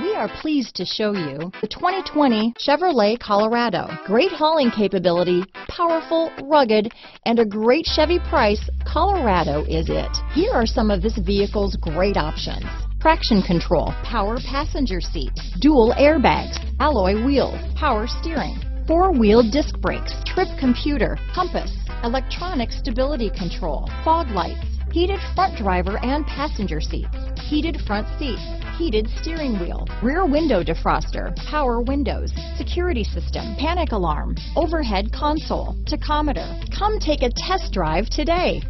We are pleased to show you the 2020 Chevrolet Colorado. Great hauling capability, powerful, rugged, and a great Chevy price, Colorado is it. Here are some of this vehicle's great options. Traction control, power passenger seat, dual airbags, alloy wheels, power steering, four-wheel disc brakes, trip computer, compass, electronic stability control, fog lights, heated front driver and passenger seats, heated front seats, heated steering wheel, rear window defroster, power windows, security system, panic alarm, overhead console, tachometer. Come take a test drive today.